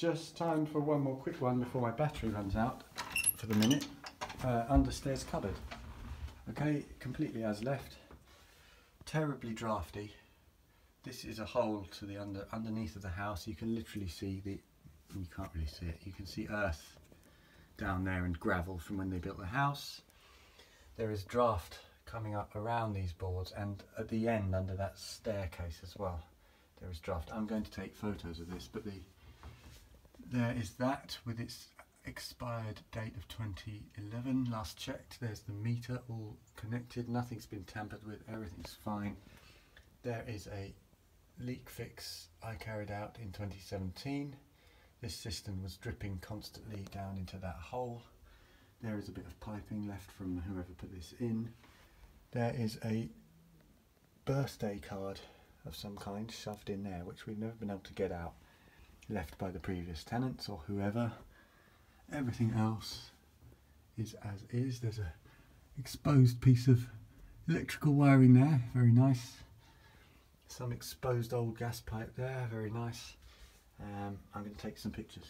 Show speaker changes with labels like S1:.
S1: just time for one more quick one before my battery runs out for the minute. Uh, understairs cupboard. Okay, completely as left. Terribly drafty. This is a hole to the under underneath of the house. You can literally see the, you can't really see it, you can see earth down there and gravel from when they built the house. There is draft coming up around these boards and at the end under that staircase as well. There is draft. I'm going to take photos of this, but the there is that with its expired date of 2011 last checked there's the meter all connected. Nothing's been tampered with. Everything's fine. There is a leak fix I carried out in 2017 this system was dripping constantly down into that hole. There is a bit of piping left from whoever put this in. There is a birthday card of some kind shoved in there which we've never been able to get out left by the previous tenants or whoever. Everything else is as is. There's a exposed piece of electrical wiring there, very nice. Some exposed old gas pipe there, very nice. Um, I'm going to take some pictures.